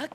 학